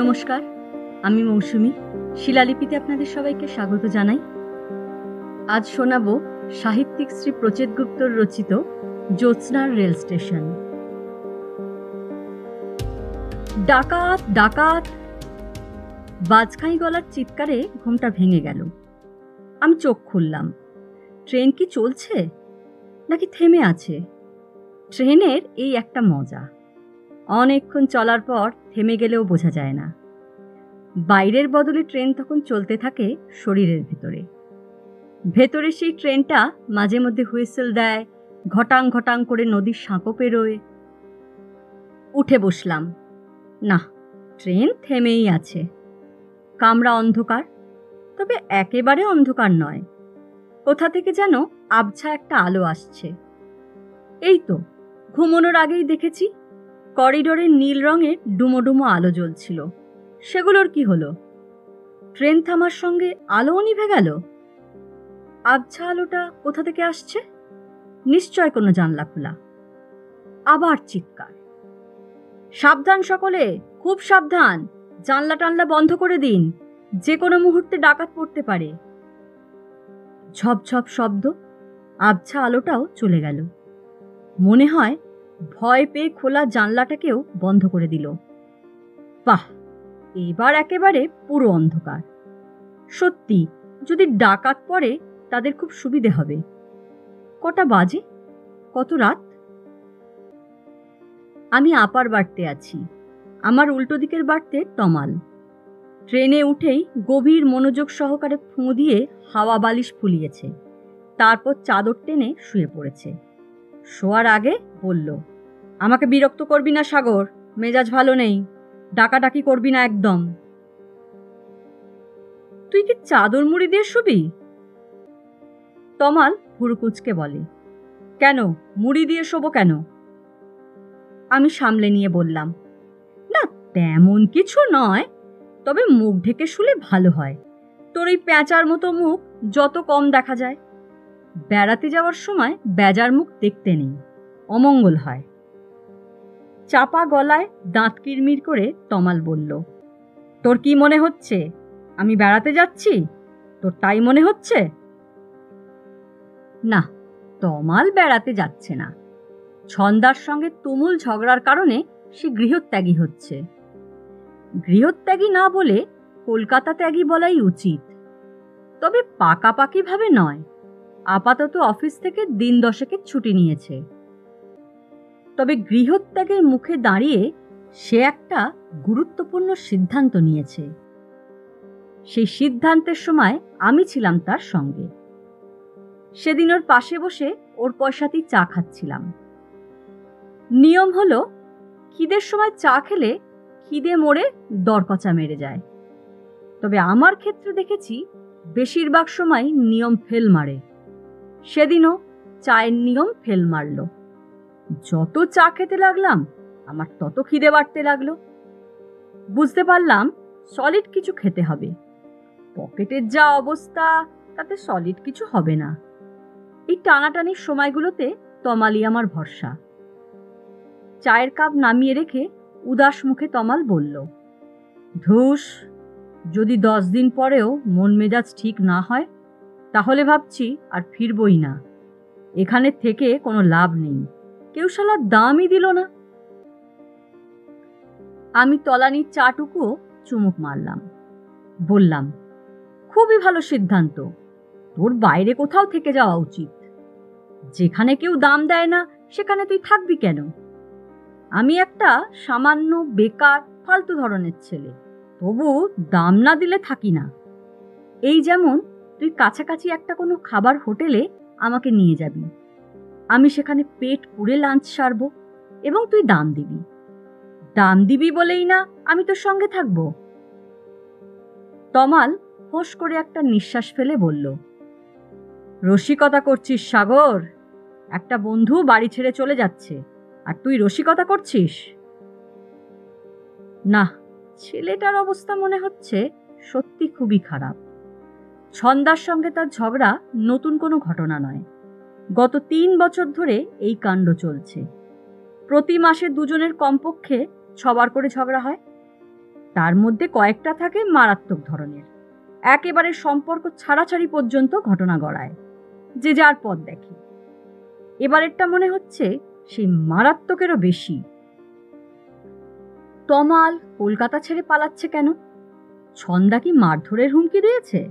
নমস্কার, আমি মৌসুমি। শিলালিপিতে আপনাদের সবাইকে স্বাগত জানাই। আজ শোনাব সাহিত্যিক শ্রী প্রচেত গুপ্তর রচিত জ্যোৎস্নার রেল স্টেশন। ডাকাত ডাকাত। বাজখাই গলার চিৎকারে ঘুমটা ভেঙে গেল। আমি চোখ খুললাম। ট্রেন কি চলছে? নাকি থেমে আছে? ট্রেনের এই একটা মজা। অনেকক্ষণ চলার পর থেমে গেলেও বোঝা যায় না। বাইরের বদলে ট্রেন তখন চলতে থাকে শরীরের ভেতরে। ভেতরে সেই ট্রেনটা মাঝে মধ্যে হুইসেল দেয়, ঘটাং ঘটাং করে নদীর সাঁকো পেরোয়। উঠে বসলাম। না, ট্রেন থেমেই আছে। কামরা অন্ধকার, তবে একেবারে অন্ধকার নয়। কোথা থেকে যেন আবছা একটা আলো আসছে। এই তো, ঘুমোনোর আগেই দেখেছি করিডোরে নীল রঙের ডুমো ডুমো আলো জ্বলছিল। সেগুলোর কি হলো? ট্রেন থামার সঙ্গে আলোও নিভে গেল? আবছা আলোটা কোথা থেকে আসছে? নিশ্চয় কোনো জানলা খোলা। আবার চিৎকার। সাবধান সকলে, খুব সাবধান। জানলা টানলা বন্ধ করে দিন। যে কোনো মুহূর্তে ডাকাত পড়তে পারে। ঝপঝপ শব্দ, আবছা আলোটাও চলে গেল। মনে হয় ভয় পেয়ে খোলা জানলাটাকেও বন্ধ করে দিল। বাহ! এবার একেবারে পুরো অন্ধকার। সত্যি, যদি ডাকাত পড়ে, তাদের খুব সুবিধে হবে। কটা বাজে? কত রাত? আমি আপার বাড়তে আছি। আমার উল্টো দিকের বাড়তে তমাল। ট্রেনে উঠেই গভীর মনোযোগ সহকারে ফুঁ দিয়ে হাওয়া বালিশ ফুলিয়েছে। তারপর চাদর টেনে শুয়ে পড়েছে। শোয়ার আগে বলল আমাকে বিরক্ত করবি না, সাগর। মেজাজ ভালো নেই। ডাকাডাকি করবি না একদম। তুই কি চাদর মুড়ি দিয়ে শুবি? তমাল ভুরুকুচকে বলে, কেন? মুড়ি দিয়ে শোবো কেন? আমি সামলে নিয়ে বললাম, না, তেমন কিছু নয়। তবে মুখ ঢেকে শুলে ভালো হয়। তোর এই প্যাঁচার মতো মুখ যত কম দেখা যায়। বেড়াতে যাওয়ার সময় বেজার মুখ দেখতে নেই। অমঙ্গল হয়। চাপা গলায় দাঁত কিরমির করে তমাল বলল, তোর কি মনে হচ্ছে? আমি বেড়াতে যাচ্ছি? তোর তাই মনে হচ্ছে? না, তমাল বেড়াতে যাচ্ছে না। ছন্দার সঙ্গে তুমুল ঝগড়ার কারণে সে গৃহত্যাগী হচ্ছে। গৃহত্যাগী না বলে কলকাতা ত্যাগী বলাই উচিত। তবে পাকাপাকিভাবে নয়। আপাতত অফিস থেকে দিন দশেকের ছুটি নিয়েছে। তবে গৃহত্যাগের মুখে দাঁড়িয়ে সে একটা গুরুত্বপূর্ণ সিদ্ধান্ত নিয়েছে। সেই সিদ্ধান্তের সময় আমি ছিলাম তার সঙ্গে। সেদিন ওর পাশে বসে ওর পয়সাতেই চা খাচ্ছিলাম। নিয়ম হলো, খিদের সময় চা খেলে খিদে মরে দরকচা মেরে যায়। তবে আমার ক্ষেত্রে দেখেছি, বেশিরভাগ সময় নিয়ম ফেল মারে। সেদিনও চায়ের নিয়ম ফেল মারল। যত চা খেতে লাগলাম, আমার তত খিদে বাড়তে লাগল। বুঝতে পারলাম সলিড কিছু খেতে হবে। পকেটের যা অবস্থা, তাতে সলিড কিছু হবে না। এই টানাটানির সময়গুলোতে তমালি আমার ভরসা। চায়ের কাপ নামিয়ে রেখে উদাস মুখে তমাল বলল, ধুস, যদি দশ দিন পরেও মন মেজাজ ঠিক না হয়, তাহলে ভাবছি আর ফিরবই না। এখানে থেকে কোনো লাভ নেই। কেউ শালা দামই দিল না। আমি তলানির চাটুকুও চুমুক মারলাম। বললাম, খুবই ভালো সিদ্ধান্ত। তোর বাইরে কোথাও থেকে যাওয়া উচিত। যেখানে কেউ দাম দেয় না, সেখানে তুই থাকবি কেন? আমি একটা সামান্য, বেকার, ফালতু ধরনের ছেলে, তবু দাম না দিলে থাকি না। এই যেমন, তুই কাছাকাছি একটা কোনো খাবার হোটেলে আমাকে নিয়ে যাবি। আমি সেখানে পেট পুড়ে লাঞ্চ সারবো এবং তুই দাম দিবি। দাম দিবি বলেই না আমি তোর সঙ্গে থাকব। তমাল ফোঁস করে একটা নিঃশ্বাস ফেলে বলল, রসিকতা করছিস, সাগর। একটা বন্ধু বাড়ি ছেড়ে চলে যাচ্ছে। আর তুই রসিকতা করছিস? না, ছেলেটার অবস্থা মনে হচ্ছে সত্যি খুবই খারাপ। ছন্দার সঙ্গে তার ঝগড়া নতুন কোনো ঘটনা নয়। গত তিন বছর ধরে এই কাণ্ড চলছে। প্রতি মাসে দুজনের কমপক্ষে ছবার করে ঝগড়া হয়। তার মধ্যে কয়েকটা থাকে মারাত্মক ধরনের। একেবারে সম্পর্ক ছাড়াছাড়ি পর্যন্ত ঘটনা গড়ায়। যে যার পথ দেখে। এবারেরটা মনে হচ্ছে সেই মারাত্মকেরও বেশি। তমাল কলকাতা ছেড়ে পালাচ্ছে কেন? ছন্দা কি মারধরের হুমকি দিয়েছে?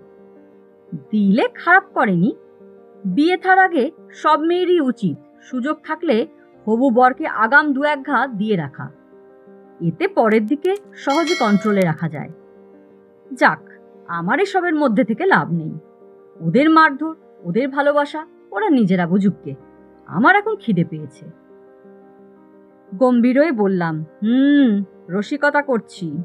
দিলে খারাপ করেনি? বিয়ে থার আগে সব মেয়েরই উচিত। সুযোগ থাকলে হবু বরকে আগাম দু এক ঘা দিয়ে রাখা। এতে পরের দিকে সহজে কন্ট্রোলে রাখা যায়। যাক, আমার এসবের মধ্যে থেকে লাভ নেই। ওদের মারধর, ওদের ভালোবাসা, ওরা নিজেরা বুঝুককে। আমার এখন খিদে পেয়েছে। গম্ভীর হয়ে বললাম, হুম, রসিকতা করছি।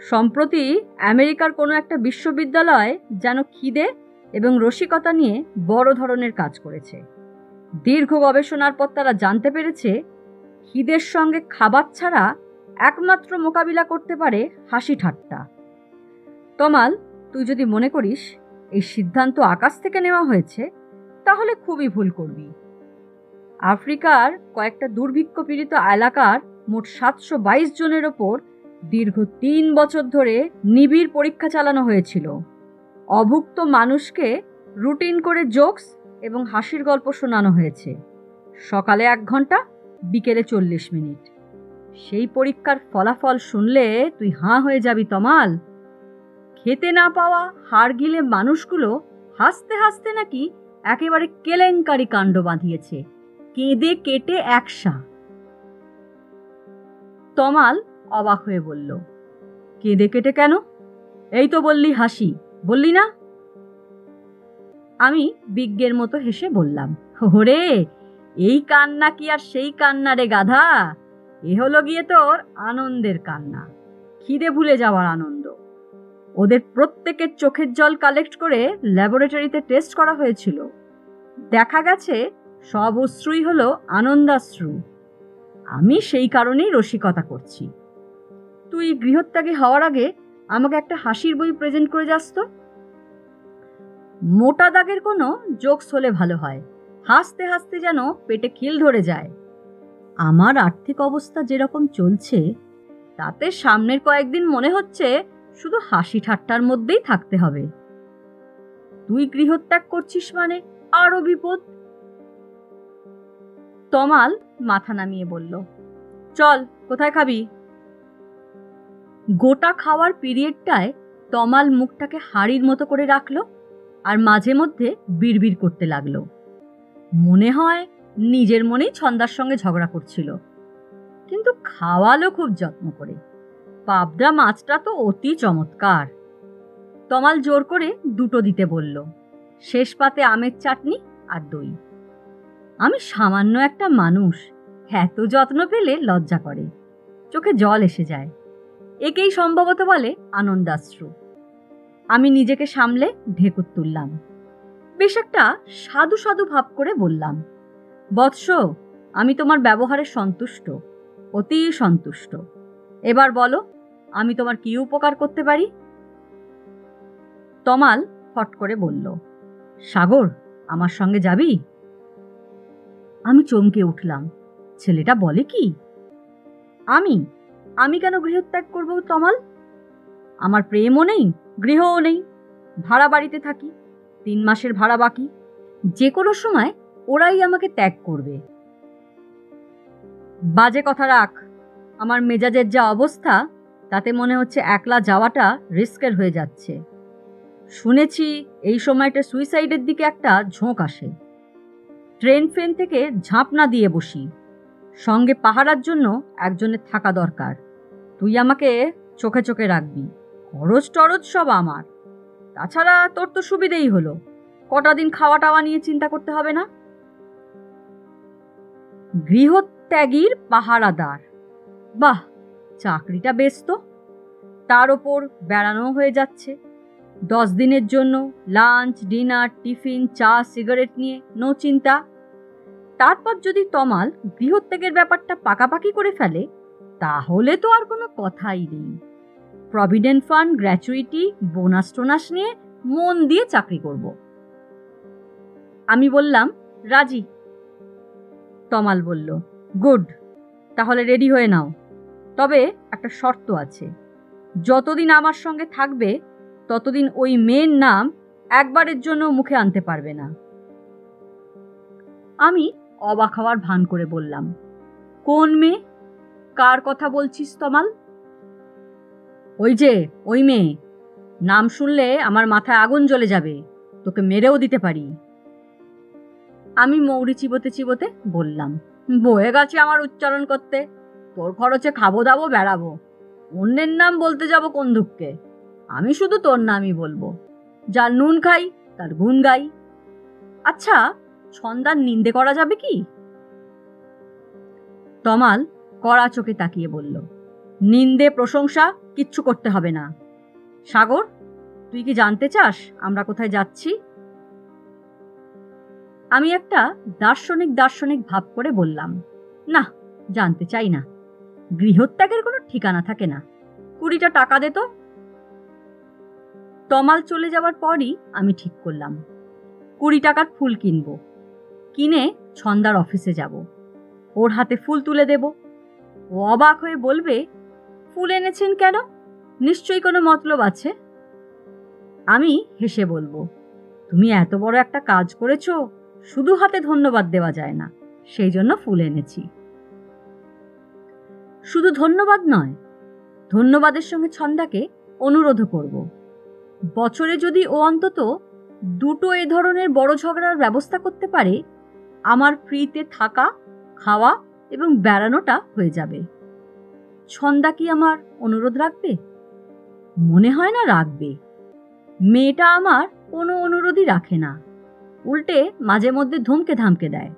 সম্প্রতি আমেরিকার কোনো একটা বিশ্ববিদ্যালয় যেন খিদে এবং রসিকতা নিয়ে বড় ধরনের কাজ করেছে। দীর্ঘ গবেষণার পর তারা জানতে পেরেছে, খিদের সঙ্গে খাবার ছাড়া একমাত্র মোকাবিলা করতে পারে হাসি ঠাট্টা। তমাল, তুই যদি মনে করিস, এই সিদ্ধান্ত আকাশ থেকে নেওয়া হয়েছে, তাহলে খুবই ভুল করবি। আফ্রিকার কয়েকটা দুর্ভিক্ষ পীড়িত এলাকার মোট সাতশো বাইশ জনের ওপর দীর্ঘ তিন বছর ধরে নিবিড় পরীক্ষা চালানো হয়েছিল। অভুক্ত মানুষকে রুটিন করে জোকস এবং হাসির গল্প শোনানো হয়েছে। সকালে এক ঘণ্টা, বিকেলে চল্লিশ মিনিট। সেই পরীক্ষার ফলাফল শুনলে তুই হাঁ হয়ে যাবি তমাল। খেতে না পাওয়া হাড় গিলে মানুষগুলো হাসতে হাসতে নাকি একেবারে কেলেঙ্কারি কাণ্ড বাঁধিয়েছে। কেঁদে কেটে একসা তমাল অবাক হয়ে বলল, কেঁদে কেটে কেন? এই তো বললি হাসি। বললি না? আমি বিজ্ঞের মতো হেসে বললাম, ওরে, এই কান্না কি আর সেই কান্না রে গাধা? এ হলো গিয়ে তোর আনন্দের কান্না। খিদে ভুলে যাওয়ার আনন্দ। ওদের প্রত্যেকের চোখের জল কালেক্ট করে ল্যাবরেটরিতে টেস্ট করা হয়েছিল। দেখা গেছে সব অশ্রুই হলো আনন্দাশ্রু। আমি সেই কারণেই রসিকতা করছি। তুই গৃহত্যাগী হওয়ার আগে আমাকে একটা হাসির বই প্রেজেন্ট করে যাস তো। মোটা দাগের কোনো জোকস হলে ভালো হয়। হাসতে হাসতে যেন পেটে খিল ধরে যায়। আমার আর্থিক অবস্থা যেরকম চলছে, তাতে সামনের কয়েকদিন মনে হচ্ছে শুধু হাসি ঠাট্টার মধ্যেই থাকতে হবে। তুই গৃহত্যাগ করছিস মানে আরও বিপদ? তমাল মাথা নামিয়ে বলল, চল, কোথায় খাবি? গোটা খাওয়ার পিরিয়ডটায় তমাল মুখটাকে হাড়ির মতো করে রাখল আর মাঝে মধ্যে বিড়বিড় করতে লাগল। মনে হয় নিজের মনেই ছন্দার সঙ্গে ঝগড়া করছিল। কিন্তু খাওয়ালো খুব যত্ন করে। পাবদা মাছটা তো অতি চমৎকার। তমাল জোর করে দুটো দিতে বলল, শেষ পাতে আমের চাটনি আর দই। আমি সামান্য একটা মানুষ, এত যত্ন পেলে লজ্জা করে। চোখে জল এসে যায়। একেই সম্ভবত বলে আনন্দাশ্রু। আমি নিজেকে সামলে ঢেকুর তুললাম। বেশ একটা সাধু সাধু ভাব করে বললাম, বৎস, আমি তোমার ব্যবহারে সন্তুষ্ট, অতি সন্তুষ্ট। এবার বলো, আমি তোমার কি উপকার করতে পারি? তমাল ফট করে বলল, সাগর, আমার সঙ্গে যাবি? আমি চমকে উঠলাম, ছেলেটা বলে কি? আমি? আমি কেন গৃহত্যাগ করব তমাল? আমার প্রেমও নেই, গৃহও নেই। ভাড়া বাড়িতে থাকি, তিন মাসের ভাড়া বাকি। যে কোনো সময় ওরাই আমাকে ত্যাগ করবে। বাজে কথা রাখ। আমার মেজাজের যা অবস্থা, তাতে মনে হচ্ছে একলা যাওয়াটা রিস্কের হয়ে যাচ্ছে। শুনেছি এই সময়টা সুইসাইডের দিকে একটা ঝোঁক আসে। ট্রেন ফ্রেন থেকে ঝাঁপ না দিয়ে বসি। সঙ্গে পাহারার জন্য একজনের থাকা দরকার। তুই আমাকে চোখে চোখে রাখবি। খরচ টরচ সব আমার। তাছাড়া তোর তো সুবিধেই হলো। কটা দিন খাওয়া টাওয়া নিয়ে চিন্তা করতে হবে না? গৃহত্যাগীর পাহারাদার। বাহ, চাকরিটা বেশ তো। তার ওপর বেড়ানো হয়ে যাচ্ছে। দশ দিনের জন্য লাঞ্চ, ডিনার, টিফিন, চা, সিগারেট নিয়ে, নো চিন্তা। তারপর যদি তমাল গৃহত্যাগের ব্যাপারটা পাকাপাকি করে ফেলে, তাহলে তো আর কোনো কথাই নেই। প্রভিডেন্ট ফান্ড গ্র্যাচুইটি বোনাস টোনাস নিয়ে মন দিয়ে চাকরি করব। আমি বললাম, রাজি। তমাল বলল, গুড, তাহলে রেডি হয়ে নাও। তবে একটা শর্ত আছে, যতদিন আমার সঙ্গে থাকবে, ততদিন ওই মেয়ের নাম একবারের জন্য মুখে আনতে পারবে না। আমি অবাক হওয়ার ভান করে বললাম, কোন মেয়ে? কার কথা বলছিস তমাল? ওই যে, ওই মেয়ে। নাম শুনলে আমার মাথায় আগুন জ্বলে যাবে, তোকে মেরেও দিতে পারি। আমি মৌরি চিবোতে চিবোতে বললাম, বয়ে গেছে আমার উচ্চারণ করতে। তোর খরচে খাব দাবো, বেড়াবো। অন্যের নাম বলতে যাব কোন দুঃখে আমি শুধু তোর নামই বলব। যার নুন খাই, তার গুণ গাই। আচ্ছা ছন্দার নিন্দে করা যাবে কি? তমাল কড়া চোখে তাকিয়ে বলল, নিন্দে, প্রশংসা কিচ্ছু করতে হবে না। সাগর, তুই কি জানতে চাস আমরা কোথায় যাচ্ছি? আমি একটা দার্শনিক দার্শনিক ভাব করে বললাম, না, জানতে চাই না। গৃহত্যাগের কোনো ঠিকানা থাকে না। কুড়িটা টাকা দে তো। তমাল চলে যাওয়ার পরই আমি ঠিক করলাম, কুড়ি টাকার ফুল কিনব। কিনে ছন্দার অফিসে যাব। ওর হাতে ফুল তুলে দেব। ও অবাক হয়ে বলবে, ফুল এনেছেন কেন? নিশ্চয়ই কোনো মতলব আছে? আমি হেসে বলব, তুমি এত বড় একটা কাজ করেছ, শুধু হাতে ধন্যবাদ দেওয়া যায় না, সেই জন্য ফুল এনেছি। শুধু ধন্যবাদ নয়, ধন্যবাদের সঙ্গে ছন্দাকে অনুরোধও করব। বছরে যদি ও অন্তত দুটো এ ধরনের বড় ঝগড়ার ব্যবস্থা করতে পারে আমার ফ্রিতে থাকা, খাওয়া এবং বেড়ানোটা হয়ে যাবে। ছন্দা কি আমার অনুরোধ রাখবে? মনে হয় না রাখবে। মেয়েটা আমার কোনো অনুরোধই রাখে না। উল্টে মাঝে মধ্যে ধমকে ধামকে দেয়।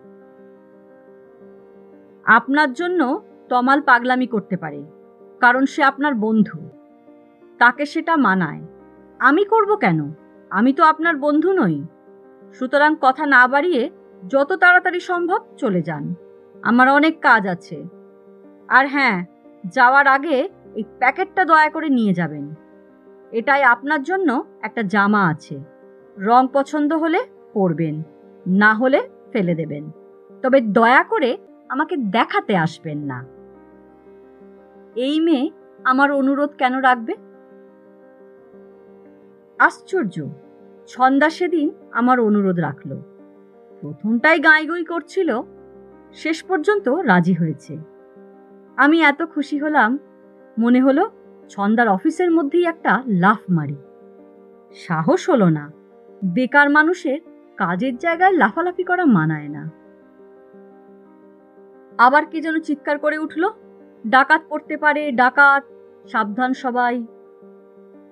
আপনার জন্য তমাল পাগলামি করতে পারে, কারণ সে আপনার বন্ধু। তাকে সেটা মানায়। আমি করব কেন? আমি তো আপনার বন্ধু নই। সুতরাং কথা না বাড়িয়ে যত তাড়াতাড়ি সম্ভব চলে যান। আমার অনেক কাজ আছে। আর হ্যাঁ যাওয়ার আগে এই প্যাকেটটা দয়া করে নিয়ে যাবেন। এটাই আপনার জন্য একটা জামা আছে। রং পছন্দ হলে পরবেন, না হলে ফেলে দেবেন। তবে দয়া করে আমাকে দেখাতে আসবেন না। এই মেয়ে আমার অনুরোধ কেন রাখবে? আশ্চর্য, ছন্দা সেদিন আমার অনুরোধ রাখল। প্রথমটাই গাঁই করছিল, শেষ পর্যন্ত রাজি হয়েছে। আমি এত খুশি হলাম, মনে হলো ছন্দার অফিসের মধ্যেই একটা লাফ মারি। সাহস হলো না, বেকার মানুষের কাজের জায়গায় লাফালাফি করা মানায় না। আবার কে যেন চিৎকার করে উঠল, ডাকাত পড়তে পারে, ডাকাত, সাবধান সবাই।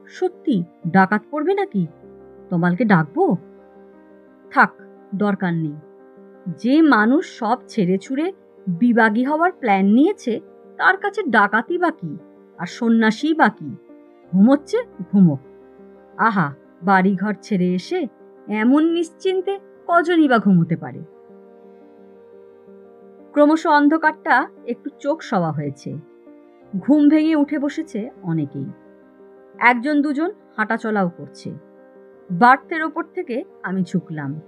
সত্যি, ডাকাত পড়বে নাকি? তোমালকে ডাকবো? থাক দরকার নেই। যে মানুষ সব ছেড়ে ছুড়ে বিবাগী হওয়ার প্ল্যান নিয়েছে, তার কাছে ডাকাতি বা কি? আর সন্ন্যাসী বা কি? ঘুমোচ্ছে, ঘুমোক। আহা, বাড়িঘর ছেড়ে এসে এমন নিশ্চিন্তে কজনই বা ঘুমোতে পারে? ক্রমশ অন্ধকারটা একটু চোখ সওয়া হয়েছে। ঘুম ভেঙে উঠে বসেছে অনেকেই। একজন দুজন হাঁটাচলাও করছে। বার্থের ওপর থেকে আমি ঝুঁকলাম।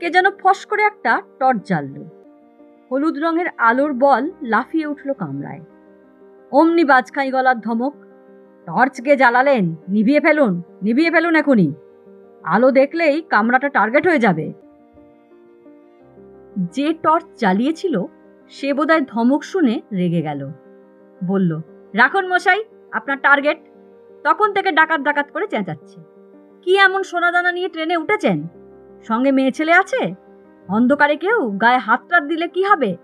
কে যেন ফস করে একটা টর্চ জ্বালল। হলুদ রঙের আলোর বল লাফিয়ে উঠল কামরায়। অমনি বাজখাই গলার ধমক, টর্চ কে জ্বালালেন? নিভিয়ে ফেলুন নিভিয়ে ফেলুন এখনই। আলো দেখলেই কামরাটা টার্গেট হয়ে যাবে। যে টর্চ জ্বালিয়েছিল, সে বোধহয় ধমক শুনে রেগে গেল। বলল, রাখুন মশাই, আপনার টার্গেট। তখন থেকে ডাকাত ডাকাত করে চেঁচাচ্ছে। কি এমন সোনাদানা নিয়ে ট্রেনে উঠেছেন? সঙ্গে মেয়ে ছেলে আছে? অন্ধকারে কেউ গায়ে হাত দিলে কি হবে?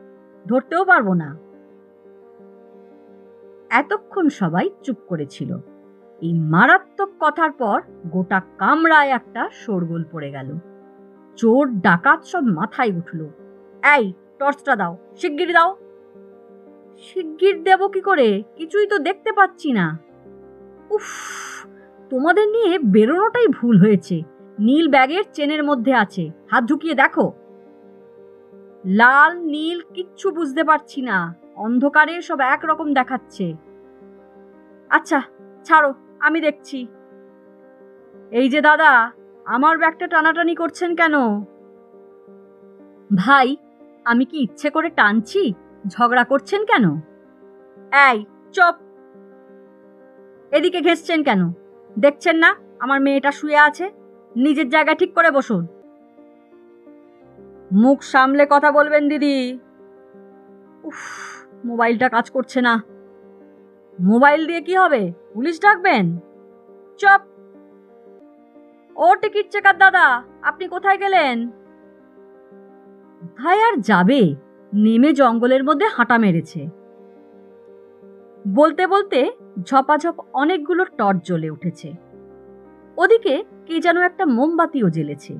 ধরতেও পারব না। এতক্ষণ সবাই চুপ করেছিল। এই মারাত্মক কথার পর গোটা কামরায় একটা শোরগোল পড়ে গেল। চোর ডাকাত সব মাথায় উঠল। এই, টর্চটা দাও, শিগগির দাও। শিগগির দেব কি করে? কিছুই তো দেখতে পাচ্ছি না। উফ, তোমাদের নিয়ে বেরোনোটাই ভুল হয়েছে। নীল ব্যাগের চেনের মধ্যে আছে। হাত ঢুকিয়ে দেখো। লাল, নীল কিচ্ছু বুঝতে পারছি না। অন্ধকারে সব একরকম দেখাচ্ছে। আচ্ছা ছাড়ো, আমি দেখছি। এই যে দাদা, আমার ব্যাগটা টানাটানি করছেন কেন? ভাই, আমি কি ইচ্ছে করে টানছি? ঝগড়া করছেন কেন? এই, চপ। এদিকে ঘেসছেন কেন? দেখছেন না, আমার মেয়েটা শুয়ে আছে? নিজের জায়গা ঠিক করে বসুন। মুখ সামলে কথা বলবেন, দিদি। উফ, মোবাইলটা কাজ করছে না। মোবাইল দিয়ে কি হবে? পুলিশ ডাকবেন? চপ। ও টিকিট চেকার দাদা, আপনি কোথায় গেলেন? কোথায় আর যাবে? নেমে জঙ্গলের মধ্যে হাঁটা মেরেছে। বলতে বলতে ঝপাঝপ অনেকগুলো টর্চ জ্বলে উঠেছে। ওদিকে কে যেন একটা মোমবাতিও জ্বেলেছে।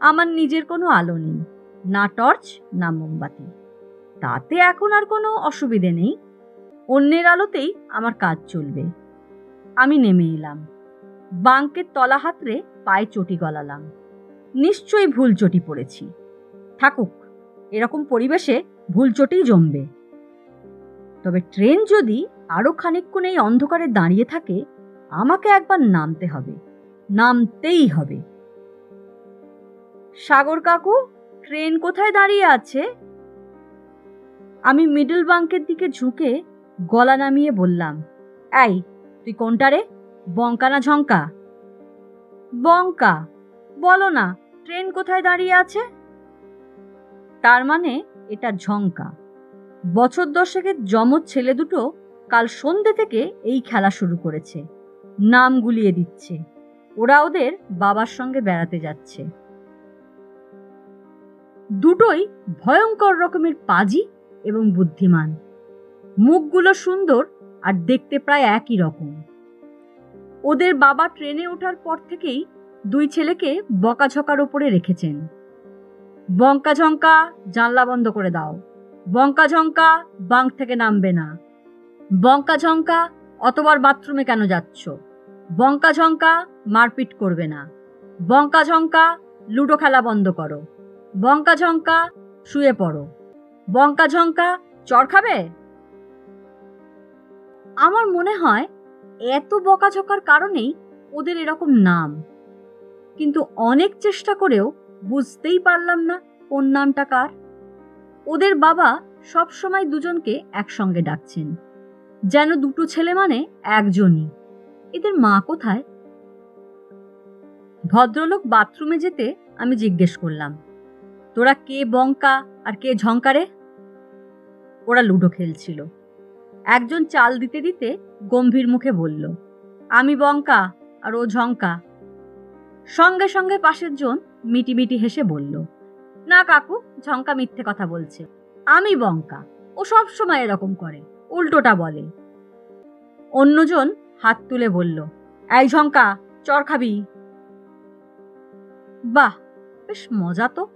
আমার নিজের কোনো আলো নেই, না টর্চ, না মোমবাতি। তাতে এখন আর কোনো অসুবিধে নেই। অন্যের আলোতেই আমার কাজ চলবে। আমি নেমে এলাম। বাঙ্কের তলা হাতরে পায়ে চটি গলালাম। নিশ্চয়ই ভুল চটি পড়েছি। থাকুক, এরকম পরিবেশে ভুল চটিই জমবে। তবে ট্রেন যদি আরও খানিকক্ষণ এই অন্ধকারে দাঁড়িয়ে থাকে, আমাকে একবার নামতে হবে। নামতেই হবে। সাগর কাকু, ট্রেন কোথায় দাঁড়িয়ে আছে? আমি মিডল বাঙ্কের দিকে ঝুঁকে গলা নামিয়ে বললাম, এই, তুই কোনটা রে? বঙ্কা না ঝঙ্কা? বঙ্কা, বলো না, ট্রেন কোথায় দাঁড়িয়ে আছে? তার মানে এটা ঝঙ্কা। বছর দশেকের যমজ ছেলে দুটো কাল সন্ধ্যে থেকে এই খেলা শুরু করেছে। নাম গুলিয়ে দিচ্ছে। ওরা ওদের বাবার সঙ্গে বেড়াতে যাচ্ছে। দুটোই ভয়ঙ্কর রকমের পাজি এবং বুদ্ধিমান। মুখগুলো সুন্দর আর দেখতে প্রায় একই রকম। ওদের বাবা ট্রেনে ওঠার পর থেকেই দুই ছেলেকে বকাঝকার ওপরে রেখেছেন। বঙ্কা ঝঙ্কা, জানলা বন্ধ করে দাও। বঙ্কা ঝঙ্কা বাঙ্ক থেকে নামবে না। বঙ্কা ঝঙ্কা, অতবার বাথরুমে কেন যাচ্ছ? বঙ্কা ঝঙ্কা মারপিট করবে না। বঙ্কা ঝঙ্কা, লুডো খেলা বন্ধ করো। বঙ্কা ঝঙ্কা, শুয়ে পড়ো। বঙ্কা ঝঙ্কা, চর খাবে? আমার মনে হয়, এত বকাঝকার কারণেই ওদের এরকম নাম। কিন্তু অনেক চেষ্টা করেও বুঝতেই পারলাম না কোন নামটা কার। ওদের বাবা সব সময় দুজনকে একসঙ্গে ডাকছেন। যেন দুটো ছেলে মানে একজনই। এদের মা কোথায়? ভদ্রলোক বাথরুমে যেতে আমি জিজ্ঞেস করলাম, তোরা কে বঙ্কা আর কে ঝঙ্কারে ওরা লুডো খেলছিল। একজন চাল দিতে দিতে গম্ভীর মুখে বলল, আমি বঙ্কা আর ও ঝঙ্কা সঙ্গে সঙ্গে পাশের জন মিটিমিটি হেসে বলল, না কাকু ঝঙ্কা মিথ্যে কথা বলছে। আমি বঙ্কা, ও সব সময় এরকম করে, উল্টোটা বলে। অন্যজন হাত তুলে বলল, এই ঝঙ্কা চর খাবি? বাহ, বেশ মজা তো।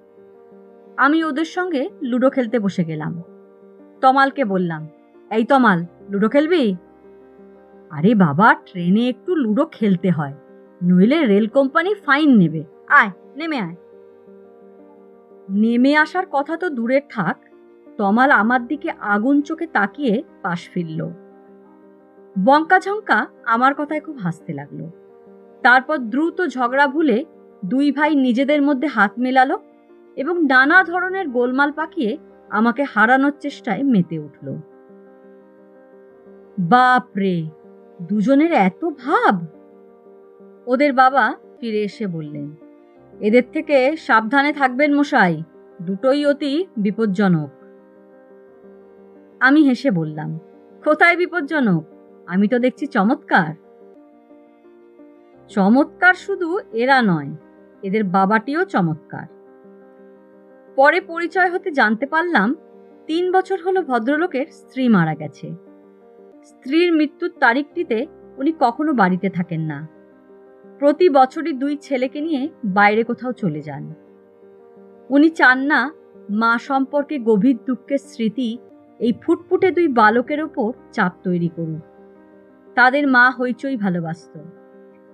আমি ওদের সঙ্গে লুডো খেলতে বসে গেলাম। তমালকে বললাম, এই তমাল, লুডো খেলবি? আরে বাবা, ট্রেনে একটু লুডো খেলতে হয়, নইলে রেল কোম্পানি ফাইন নেবে। আয়, নেমে আয়। নেমে আসার কথা তো দূরের থাক, তমাল আমার দিকে আগুন চোখে তাকিয়ে পাশ ফিরল। বঙ্কা ঝঙ্কা আমার কথায় খুব হাসতে লাগল। তারপর দ্রুত ঝগড়া ভুলে দুই ভাই নিজেদের মধ্যে হাত মেলালো এবং নানা ধরনের গোলমাল পাকিয়ে আমাকে হারানোর চেষ্টায় মেতে উঠল। বাপ রে, দুজনের এত ভাব! ওদের বাবা ফিরে এসে বললেন, এদের থেকে সাবধানে থাকবেন মশাই, দুটোই অতি বিপজ্জনক। আমি হেসে বললাম, কোথায় বিপজ্জনক? আমি তো দেখছি চমৎকার। চমৎকার শুধু এরা নয় এদের বাবাটিও চমৎকার। পরে পরিচয় হতে জানতে পারলাম, তিন বছর হলো ভদ্রলোকের স্ত্রী মারা গেছে। স্ত্রীর মৃত্যুর তারিখটিতে উনি কখনো বাড়িতে থাকেন না। প্রতি বছরই দুই ছেলেকে নিয়ে বাইরে কোথাও চলে যান। উনি চান না মা সম্পর্কে গভীর দুঃখের স্মৃতি এই ফুটফুটে দুই বালকের ওপর চাপ তৈরি করুক। তাদের মা হইচই ভালোবাসত।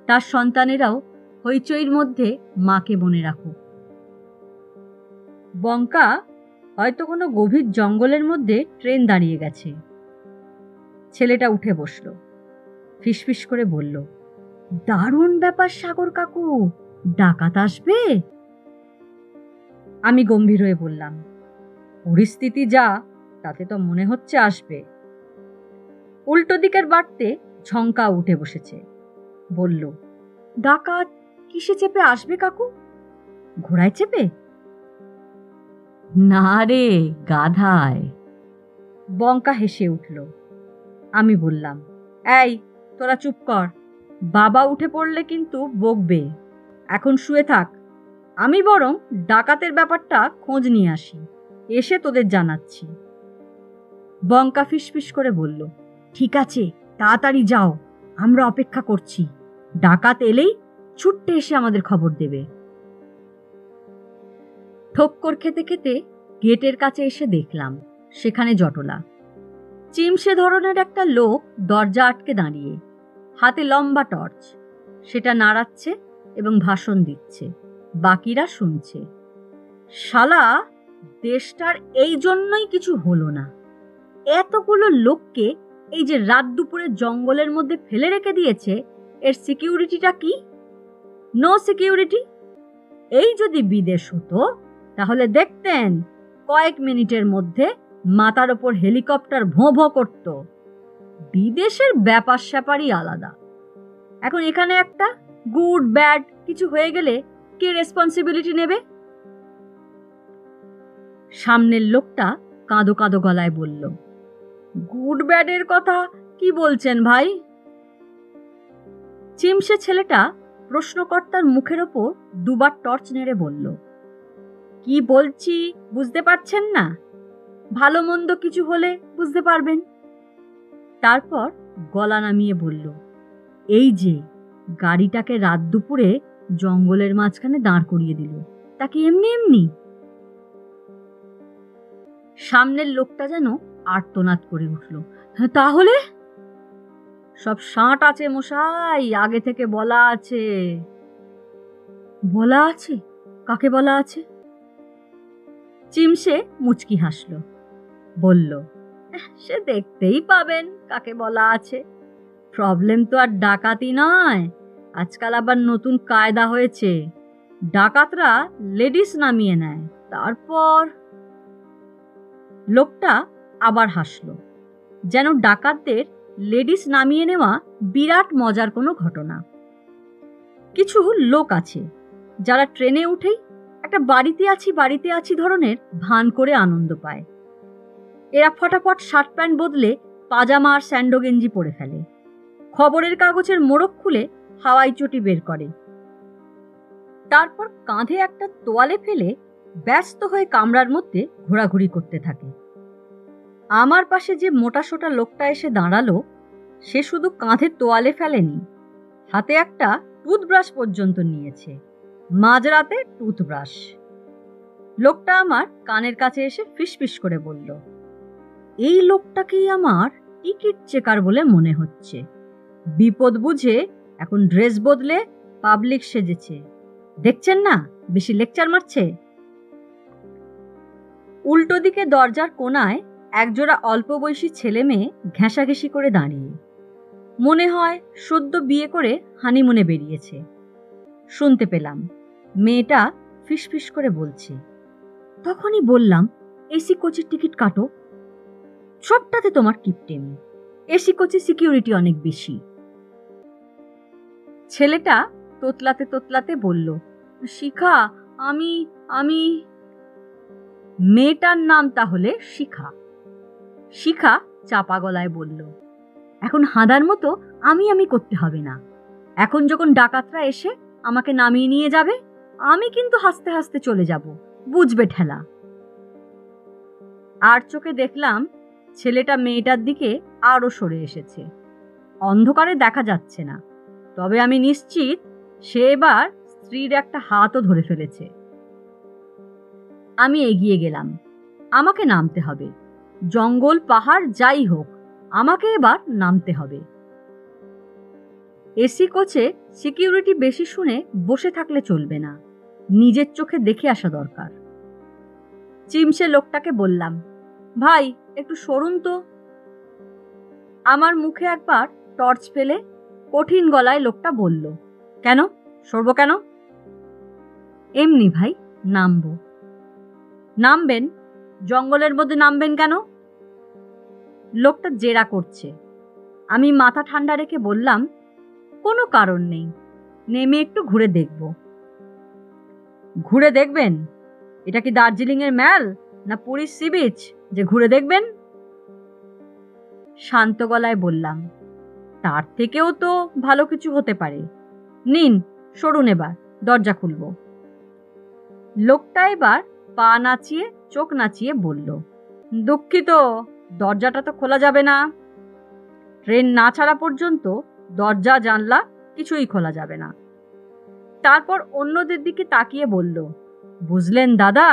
তার সন্তানেরাও হইচইর মধ্যে মাকে মনে রাখুক বঙ্কা হয়তো কোনো গভীর জঙ্গলের মধ্যে ট্রেন দাঁড়িয়ে গেছে। ছেলেটা উঠে বসল, ফিসফিস করে বলল, দারুণ ব্যাপার সাগর কাকু, ডাকাত আসবে? আমি গম্ভীর হয়ে বললাম, পরিস্থিতি যা, তাতে তো মনে হচ্ছে আসবে। উল্টো দিকের বাড়তে ঝঙ্কা উঠে বসেছে, বলল, ডাকাত কিসে চেপে আসবে কাকু? ঘোড়ায় চেপে? না রে, গাধায়। বঙ্কা হেসে উঠল। আমি বললাম, এই, তোরা চুপ কর। বাবা উঠে পড়লে কিন্তু বকবে। এখন শুয়ে থাক। আমি বরং ডাকাতের ব্যাপারটা খোঁজ নিয়ে আসি। এসে তোদের জানাচ্ছি। বঙ্কা ফিসফিস করে বলল, ঠিক আছে, তাড়াতাড়ি যাও। আমরা অপেক্ষা করছি। ডাকাত এলেই ছুট্টে এসে আমাদের খবর দেবে। ঠক্কর খেতে খেতে গেটের কাছে এসে দেখলাম, সেখানে জটলা। চিমসে ধরনের একটা লোক দরজা আটকে দাঁড়িয়ে, হাতে লম্বা টর্চ। সেটা নাড়াচ্ছে এবং ভাষণ দিচ্ছে, বাকিরা শুনছে। শালা, দেশটার এই জন্যই কিছু হলো না। এতগুলো লোককে এই যে রাত দুপুরে জঙ্গলের মধ্যে ফেলে রেখে দিয়েছে, এর সিকিউরিটিটা কি? নো সিকিউরিটি এই যদি বিদেশ হতো, তাহলে দেখতেন, কয়েক মিনিটের মধ্যে মাথার ওপর হেলিকপ্টার ভোঁ ভোঁ করত। বিদেশের ব্যাপার স্যাপারই আলাদা। এখন এখানে একটা গুড, ব্যাড কিছু হয়ে গেলে কে রেসপন্সিবিলিটি নেবে? সামনের লোকটা কাঁদো কাঁদো গলায় বলল, গুড, ব্যাডের কথা কি বলছেন ভাই? চিমসে ছেলেটা প্রশ্নকর্তার মুখের ওপর দুবার টর্চ নেড়ে বলল কি বলছি বুঝতে পারছেন না? ভালো মন্দ কিছু হলে বুঝতে পারবেন। তারপর গলা নামিয়ে বলল এই যে গাড়িটাকে রাত দুপুরে জঙ্গলের মাঝখানে দাঁড় করিয়ে দিল। তা কি এমনি এমনি? সামনের লোকটা যেন আর্তনাদ করে উঠল "হ্যাঁ, তাহলে সব ষাট আছে মশাই আগে থেকে বলা আছে। বলা আছে? কাকে বলা আছে? চিমসে মুচকি হাসল বলল "এহ, সে দেখতেই পাবেন কাকে বলা আছে। প্রবলেম তো আর ডাকাতি নয় আজকাল আবার নতুন কায়দা হয়েছে। ডাকাতরা লেডিস নামিয়ে নেয় তারপর লোকটা আবার হাসলো যেন ডাকাতদের লেডিস নামিয়ে নেওয়া বিরাট মজার কোনো ঘটনা। কিছু লোক আছে, যারা ট্রেনে উঠেই একটা বাড়িতে আছি বাড়িতে আছি ধরনের ভান করে আনন্দ পায়। এরা ফটাফট শার্ট প্যান্ট বদলে পাজামা আর স্যান্ডো গেঞ্জি পরে ফেলে। খবরের কাগজের মোড়ক খুলে হাওয়াই চটি বের করে। তারপর কাঁধে একটা তোয়ালে ফেলে ব্যস্ত হয়ে কামরার মধ্যে ঘোরাঘুরি করতে থাকে। আমার পাশে যে মোটা সোটা লোকটা এসে দাঁড়াল, সে শুধু কাঁধে তোয়ালে ফেলেনি, হাতে একটা টুথব্রাশ পর্যন্ত নিয়েছে, মাঝরাতে টুথব্রাশ। লোকটা আমার কানের কাছে এসে ফিসফিস করে বলল, এই লোকটাকেই আমার টিকিট চেকার বলে মনে হচ্ছে। বিপদ বুঝে এখন ড্রেস বদলে পাবলিক সেজেছে। দেখছেন না, বেশি লেকচার মারছে? উল্টো দিকে দরজার কোনায় একজোড়া অল্প বয়সী ছেলে মেয়ে ঘেঁষাঘেঁষি করে দাঁড়িয়ে। মনে হয় সদ্য বিয়ে করে হানিমুনে বেরিয়েছে। শুনতে পেলাম। মেয়েটা ফিসফিস করে বলছে, তখনই বললাম, এসি কোচের টিকিট কাটো। সবটাতে তোমার কিপটেমি। এসি কোচে সিকিউরিটি অনেক বেশি। ছেলেটা তোতলাতে তোতলাতে বলল, শিখা, আমি আমি, মেয়েটার নাম তাহলে শিখা। শিখা চাপা গলায় বলল, এখন হাঁদার মতো আমি আমি করতে হবে না। এখন যখন ডাকাতরা এসে আমাকে নামিয়ে নিয়ে যাবে, আমি কিন্তু হাসতে হাসতে চলে যাব, বুঝবে ঠেলা। আর চোখে দেখলাম ছেলেটা মেয়েটার দিকে আরও সরে এসেছে। অন্ধকারে দেখা যাচ্ছে না। তবে আমি নিশ্চিত সে এবার স্ত্রীর একটা হাতও ধরে ফেলেছে। আমি এগিয়ে গেলাম। আমাকে নামতে হবে। জঙ্গল, পাহাড়, যাই হোক, আমাকে এবার নামতে হবে। এসি কোচে সিকিউরিটি বেশি শুনে বসে থাকলে চলবে না। নিজের চোখে দেখে আসা দরকার। চিমসে লোকটাকে বললাম, ভাই, একটু সরুন তো। আমার মুখে একবার টর্চ ফেলে কঠিন গলায় লোকটা বলল, কেন? সরব কেন? এমনি ভাই, নামবো। নামবেন? জঙ্গলের মধ্যে নামবেন কেন? লোকটা জেরা করছে। আমি মাথা ঠান্ডা রেখে বললাম, কোনো কারণ নেই, নেমে একটু ঘুরে দেখব। ঘুরে দেখবেন? এটা কি দার্জিলিংয়ের ম্যাল না পুরীর সি বিচ যে ঘুরে দেখবেন? শান্ত গলায় বললাম, তার থেকেও তো ভালো কিছু হতে পারে। নিন, সরুন এবার, দরজা খুলব। লোকটা এবার পা নাচিয়ে, চোখ নাচিয়ে বলল, দুঃখিত, দরজাটা তো খোলা যাবে না। ট্রেন না ছাড়া পর্যন্ত দরজা, জানলা কিছুই খোলা যাবে না। তারপর অন্যদের দিকে তাকিয়ে বলল, বুঝলেন দাদা,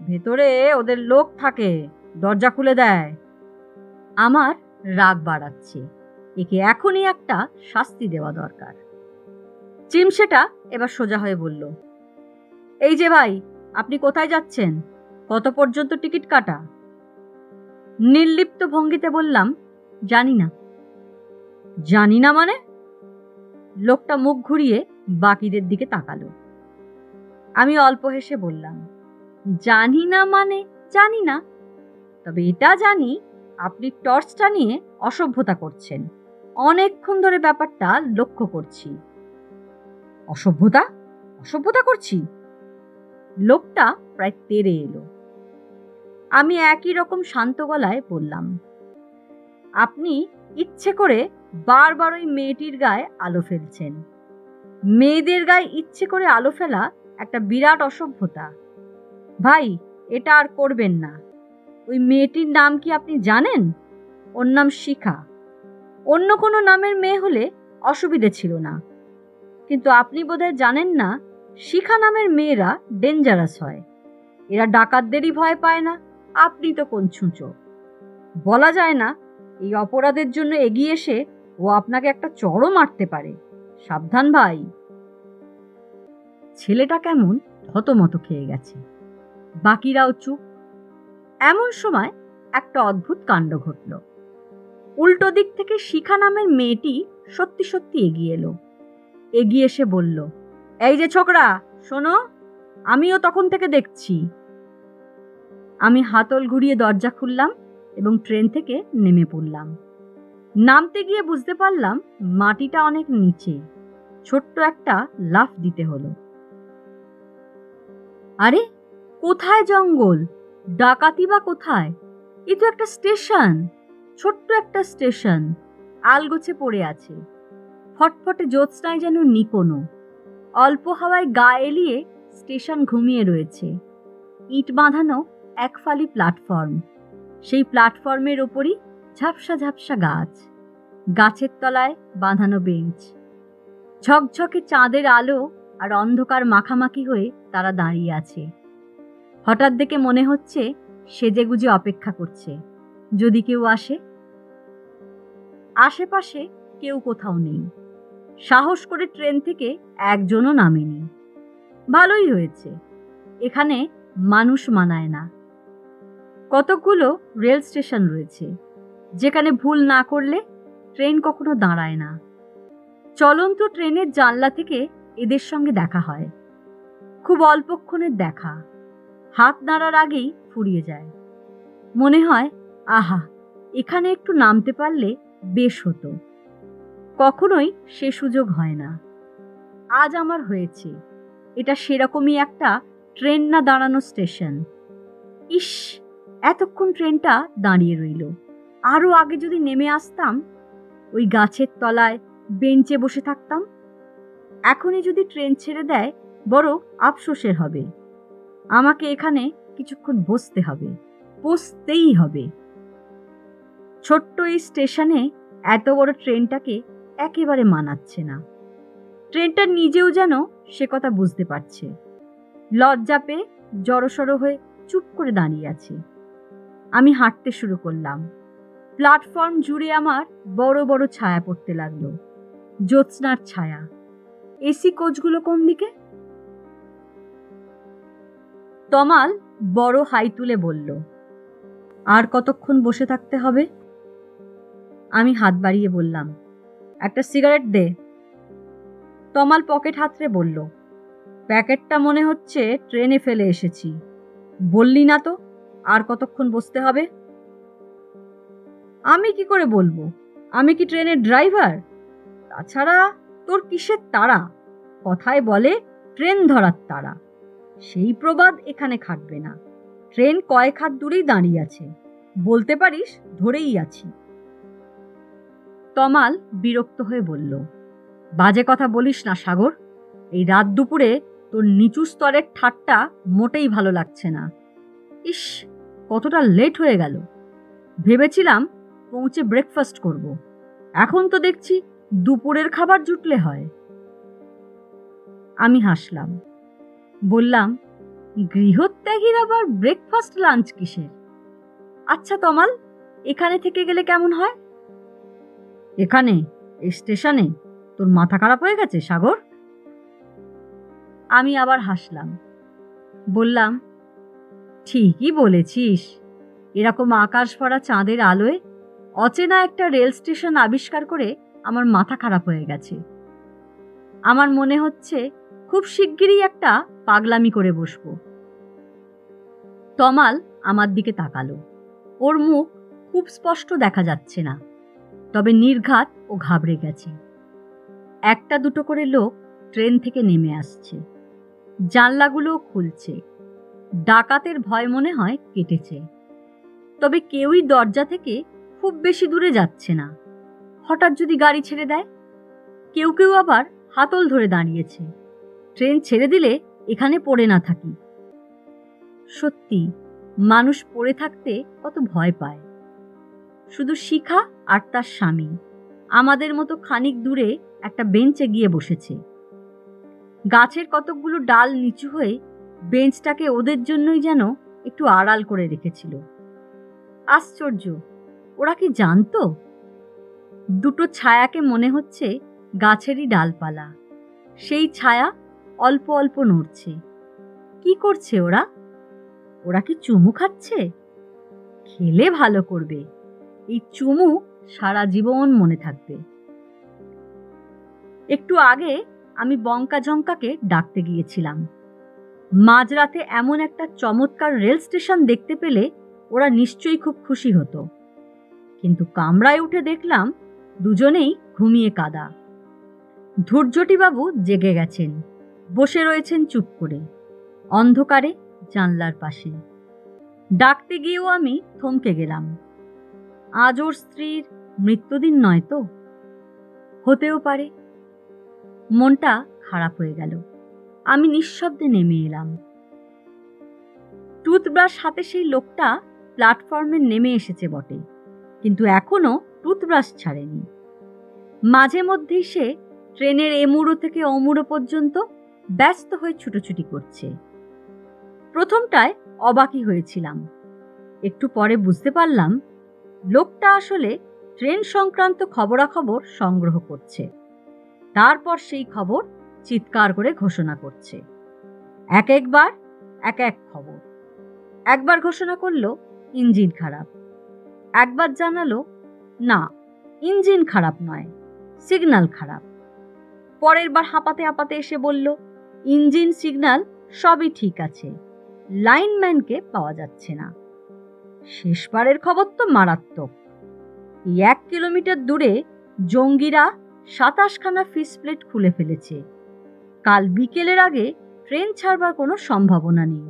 ভেতরে ওদের লোক থাকে, দরজা খুলে দেয়। আমার রাগ বাড়াচ্ছে, একে এখনই একটা শাস্তি দেওয়া দরকার। চিমসেটা এবার সোজা হয়ে বলল, এই যে ভাই আপনি কোথায় যাচ্ছেন? কত পর্যন্ত টিকিট কাটা? নির্লিপ্ত ভঙ্গিতে বললাম, জানি না। জানি না মানে? লোকটা মুখ ঘুরিয়ে বাকিদের দিকে তাকালো। আমি অল্প হেসে বললাম, জানি না মানে? জানি না। তবে এটা জানি, আপনি টর্চটা নিয়ে অসভ্যতা করছেন। অনেকক্ষণ ধরে ব্যাপারটা লক্ষ্য করছি। অসভ্যতা? অসভ্যতা করছি? লোকটা প্রায় তেরে এলো। আমি একই রকম শান্ত গলায় বললাম, আপনি ইচ্ছে করে বারবার ওই মেয়েটির গায়ে আলো ফেলছেন। মেয়েদের গায়ে ইচ্ছে করে আলো ফেলা একটা বিরাট অসভ্যতা। ভাই, এটা আর করবেন না। ওই মেয়েটির নাম কি আপনি জানেন? ওর নাম শিখা। অন্য কোনো নামের মেয়ে হলে অসুবিধে ছিল না। কিন্তু আপনি বোধহয় জানেন না শিখা নামের মেয়েরা ডেঞ্জারাস হয়। এরা ডাকাতদেরই ভয় পায় না আপনি তো কোন ছুঁচো বলা যায় না, এই অপরাধের জন্য এগিয়ে এসে ও আপনাকে একটা চড়ও মারতে পারে। সাবধান ভাই। ছেলেটা কেমন হতমত খেয়ে গেছে। বাকিরাও চুপ। এমন সময় একটা অদ্ভুত কাণ্ড ঘটল। উল্টো দিক থেকে শিখা নামের মেয়েটি সত্যি সত্যি এগিয়ে এলো। এগিয়ে এসে বলল এই যে ছোকরা, শোনো, আমিও তখন থেকে দেখছি। আমি হাতল ঘুরিয়ে দরজা খুললাম এবং ট্রেন থেকে নেমে পড়লাম। নামতে গিয়ে বুঝতে পারলাম মাটিটা অনেক নিচে। ছোট্ট একটা লাফ দিতে হলো। আরে, কোথায় জঙ্গল? ডাকাতি বা কোথায়? এ তো একটা স্টেশন। ছোট্ট একটা স্টেশন। আলগোছে পড়ে আছে। ফটফটে জ্যোৎস্নায় যেন নিকোনো। অল্প হাওয়ায় গা এলিয়ে স্টেশন ঘুমিয়ে রয়েছে। ইট বাঁধানো এক ফালি প্ল্যাটফর্ম। সেই প্ল্যাটফর্মের ওপরই ঝাপসা ঝাপসা গাছ। গাছের তলায় বাঁধানো বেঞ্চ। ঝকঝকে চাঁদের আলো আর অন্ধকার মাখামাখি হয়ে তারা দাঁড়িয়ে আছে। হঠাৎ দেখে মনে হচ্ছে সেজে গুজে অপেক্ষা করছে। যদি কেউ আসে? আশেপাশে কেউ কোথাও নেই। সাহস করে ট্রেন থেকে একজনও নামেনি। ভালোই হয়েছে। এখানে মানুষ মানায় না। কতকগুলো রেল স্টেশন রয়েছে। যেখানে ভুল না করলে ট্রেন কখনো দাঁড়ায় না। চলন্ত ট্রেনের জানলা থেকে এদের সঙ্গে দেখা হয়। খুব অল্পক্ষণের দেখা। হাত নাড়ার আগেই ফুরিয়ে যায়। মনে হয়, আহা, এখানে একটু নামতে পারলে বেশ হতো। কখনোই সে সুযোগ হয় না। আজ আমার হয়েছে। এটা সেরকমই একটা ট্রেন না দাঁড়ানো স্টেশন। ইস, এতক্ষণ ট্রেনটা দাঁড়িয়ে রইল। আরও আগে যদি নেমে আসতাম, ওই গাছের তলায় বেঞ্চে বসে থাকতাম। এখনই যদি ট্রেন ছেড়ে দেয় বড় আফসোসের হবে। আমাকে এখানে কিছুক্ষণ বসতে হবে, বসতেই হবে। ছোট্ট এই স্টেশনে এত বড় ট্রেনটাকে একেবারে মানাচ্ছে না। ট্রেনটা নিজেও যেন সে কথা বুঝতে পারছে। লজ্জা পেয়ে জড়সড় হয়ে চুপ করে দাঁড়িয়ে আছে। আমি হাঁটতে শুরু করলাম। প্ল্যাটফর্ম জুড়ে আমার বড় বড় ছায়া পড়তে লাগল। জ্যোৎস্নার ছায়া। এসি কোচগুলো কোন দিকে? তমাল বড় হাই তুলে বলল, আর কতক্ষণ বসে থাকতে হবে? আমি হাত বাড়িয়ে বললাম একটা সিগারেট দে। তমাল পকেট হাতড়ে বলল, প্যাকেটটা মনে হচ্ছে ট্রেনে ফেলে এসেছি। বললি না তো, আর কতক্ষণ বসতে হবে? আমি কি করে বলব? আমি কি ট্রেনের ড্রাইভার? তাছাড়া তোর কিসের তারা কথায় বলে ট্রেন ধরার তারা সেই প্রবাদ এখানে খাটবে না। ট্রেন কয়েক হাত দূরেই দাঁড়িয়ে আছে। বলতে পারিস ধরেই আছি। তমাল বিরক্ত হয়ে বলল, বাজে কথা বলিস না, সাগর। এই রাত দুপুরে তোর নিচু স্তরের ঠাট্টা মোটেই ভালো লাগছে না। ইস, কতটা লেট হয়ে গেল। ভেবেছিলাম পৌঁছে ব্রেকফাস্ট করব। এখন তো দেখছি দুপুরের খাবার জুটলে হয়। আমি হাসলাম। বললাম, গৃহত্যাগীর আবার ব্রেকফাস্ট লাঞ্চ কিসের? আচ্ছা তমাল, এখানে থেকে গেলে কেমন হয়? এখানে স্টেশনে? তোর মাথা খারাপ হয়ে গেছে, সাগর? আমি আবার হাসলাম। বললাম, ঠিকই বলেছিস। এরকম আকাশ ভরা চাঁদের আলোয় অচেনা একটা রেল স্টেশন আবিষ্কার করে আমার মাথা খারাপ হয়ে গেছে। আমার মনে হচ্ছে খুব শিগগিরই একটা পাগলামি করে বসবো। তমাল আমার দিকে তাকালো। ওর মুখ খুব স্পষ্ট দেখা যাচ্ছে না। তবে নির্ঘাত ও ঘাবড়ে গেছে। একটা দুটো করে লোক ট্রেন থেকে নেমে আসছে। জানলাগুলোও খুলছে। ডাকাতের ভয় মনে হয় কেটেছে। তবে কেউই দরজা থেকে খুব বেশি দূরে যাচ্ছে না। হঠাৎ যদি গাড়ি ছেড়ে দেয়? কেউ কেউ আবার হাতল ধরে দাঁড়িয়েছে। ট্রেন ছেড়ে দিলে এখানে পড়ে না থাকি। সত্যি, মানুষ পড়ে থাকতে কত ভয় পায়। শুধু শিখা আর তার স্বামী। আমাদের মতো খানিক দূরে একটা বেঞ্চে গিয়ে বসেছে। গাছের কতকগুলো ডাল নিচু হয়ে বেঞ্চটাকে ওদের জন্যই যেন একটু আড়াল করে রেখেছিল। আশ্চর্য, ওরা কি জানতো? দুটো ছায়াকে মনে হচ্ছে গাছেরই ডালপালা। সেই ছায়া অল্প অল্প নড়ছে। কি করছে ওরা? ওরা কি চুমু খাচ্ছে? খেলে ভালো করবে। এই চুমু সারা জীবন মনে থাকবে। একটু আগে আমি বঙ্কা ঝঙ্কাকে ডাকতে গিয়েছিলাম। মাঝরাতে এমন একটা চমৎকার রেল স্টেশন দেখতে পেলে ওরা নিশ্চয়ই খুব খুশি হতো। কিন্তু কামরায় উঠে দেখলাম দুজনেই ঘুমিয়ে কাদা। ধৈর্যটিবাবু জেগে গেছেন, বসে রয়েছেন চুপ করে, অন্ধকারে জানলার পাশে। ডাকতে গিয়েও আমি থমকে গেলাম। আজ ওর স্ত্রীর মৃত্যুদিন নয় তো? হতেও পারে। মনটা খারাপ হয়ে গেল। আমি নিঃশব্দে নেমে এলাম। টুথব্রাশ হাতে সেই লোকটা প্ল্যাটফর্মে নেমে এসেছে বটে, কিন্তু এখনও টুথব্রাশ ছাড়েনি। মাঝে মধ্যেই সে ট্রেনের এমুড়ো থেকে অমুড়ো পর্যন্ত ব্যস্ত হয়ে ছুটোছুটি করছে। প্রথমটায় অবাকি হয়েছিলাম। একটু পরে বুঝতে পারলাম লোকটা আসলে ট্রেন সংক্রান্ত খবরাখবর সংগ্রহ করছে। তারপর সেই খবর চিৎকার করে ঘোষণা করছে। এক একবার, এক এক খবর। একবার ঘোষণা করল, ইঞ্জিন খারাপ। একবার জানালো, না, ইঞ্জিন খারাপ নয়, সিগন্যাল খারাপ। পরের বার হাঁপাতে হাঁপাতে এসে বলল, ইঞ্জিন, সিগন্যাল সবই ঠিক আছে, লাইনম্যানকে পাওয়া যাচ্ছে না। শেষবারের খবর তো মারাত্মক। এক কিলোমিটার দূরে জঙ্গিরা সাতাশখানা ফিস প্লেট খুলে ফেলেছে। কাল বিকেলের আগে ট্রেন ছাড়বার কোনো সম্ভাবনা নেই।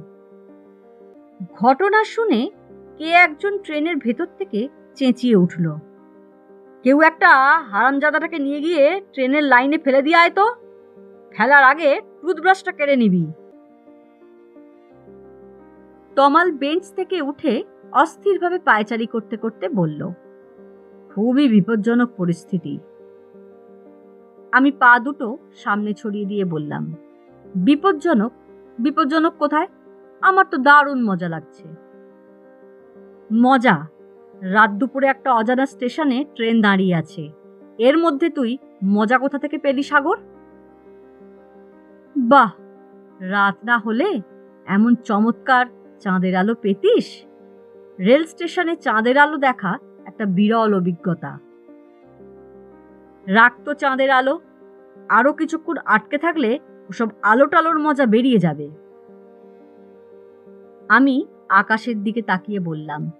ঘটনা শুনে কে একজন ট্রেনের ভেতর থেকে চেঁচিয়ে উঠল। কেউ একটা হারামজাদাটাকে নিয়ে গিয়ে ট্রেনের লাইনে ফেলে দিয়ে আয় তো। ফেলার আগে টুথব্রাশটা কেড়ে নিবি। তমাল বেঞ্চ থেকে উঠে অস্থিরভাবে পায়চারি করতে করতে বলল, খুবই বিপজ্জনক পরিস্থিতি। আমি পা দুটো সামনে ছড়িয়ে দিয়ে বললাম, বিপজ্জনক? বিপজ্জনক কোথায়? আমার তো দারুণ মজা লাগছে। মজা? রাত দুপুরে একটা অজানা স্টেশনে ট্রেন দাঁড়িয়ে আছে। এর মধ্যে তুই মজা কোথা থেকে পেলি, সাগর? বাহ! রাত না হলে এমন চমৎকার চাঁদের আলো পেতিস? রেল স্টেশনে চাঁদের আলো দেখা একটা বিরল অভিজ্ঞতা। রাখতো চাঁদের আলো। আরও কিছুক্ষণ আটকে থাকলে ওসব আলো টালোর মজা বেরিয়ে যাবে। আমি আকাশের দিকে তাকিয়ে বললাম,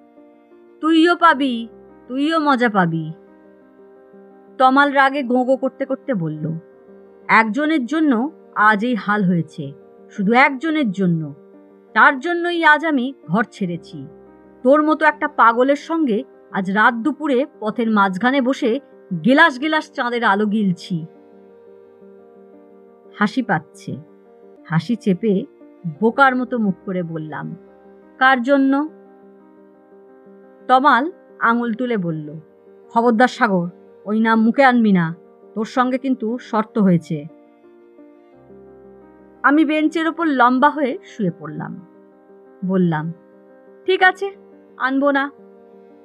তুইও পাবি, তুইও মজা পাবি। তমাল রাগে গোঁ করতে করতে বলল, একজনের জন্য আজ এই হাল হয়েছে, শুধু একজনের জন্য। তার জন্যই আজ আমি ঘর ছেড়েছি। তোর মতো একটা পাগলের সঙ্গে আজ রাত দুপুরে পথের মাঝখানে বসে গেলাস গেলাস চাঁদের আলো গিলছি। হাসি পাচ্ছে। হাসি চেপে বোকার মতো মুখ করে বললাম, কার জন্য? তমাল আঙুল তুলে বলল, খবরদার সাগর, ওই নাম মুখে আনবি না। তোর সঙ্গে কিন্তু শর্ত হয়েছে। আমি বেঞ্চের ওপর লম্বা হয়ে শুয়ে পড়লাম। বললাম, ঠিক আছে আনব না।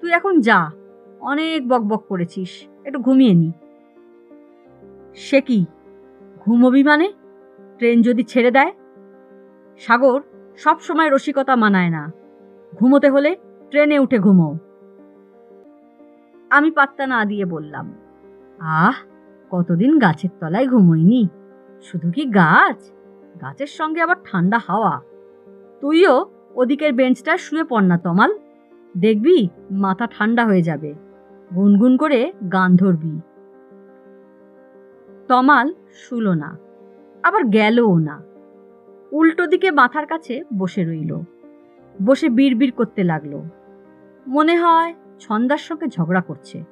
তুই এখন যা। অনেক বকবক করেছিস। একটু ঘুমিয়ে নি। সে কি? ঘুমবি মানে? ট্রেন যদি ছেড়ে দেয়? সাগর সব সময় রসিকতা মানায় না। ঘুমোতে হলে ট্রেনে উঠে ঘুমো আমি পাত্তা না দিয়ে বললাম, আহ, কতদিন গাছের তলায় ঘুমোইনি? শুধু কি গাছ? গাছের সঙ্গে আবার ঠান্ডা হাওয়া। তুইও ওদিকের বেঞ্চটা শুয়ে পড় না তমাল। দেখবি মাথা ঠান্ডা হয়ে যাবে। গুনগুন করে গান ধরবি। তমাল শুলো না, আবার গেলও না। উল্টো দিকে মাথার কাছে বসে রইল, বসে বিড়বিড় করতে লাগল। মনে হয় ছন্দার সঙ্গে ঝগড়া করছে।